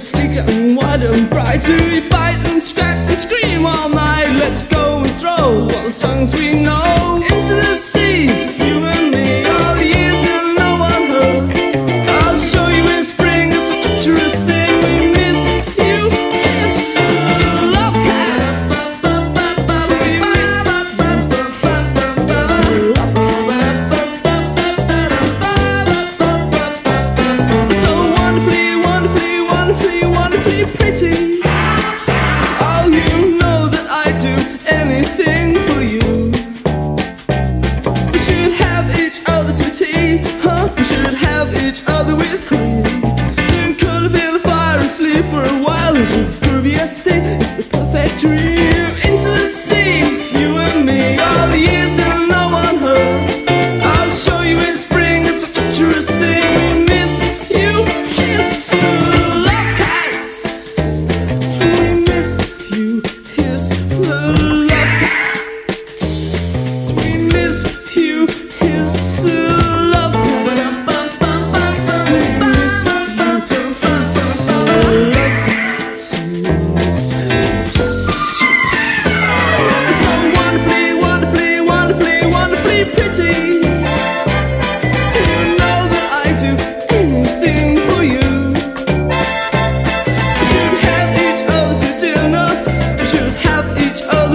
stick and wad and pry to bite and scratch and scream all night. Let's go and throw all the songs we know. sleep for a while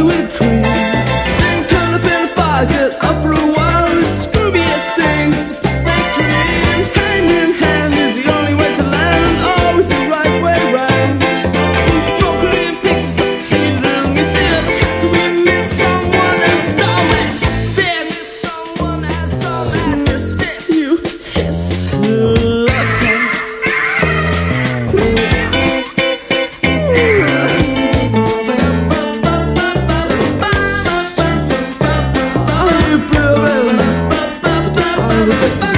with cream. Then curl up in a fire, lose it.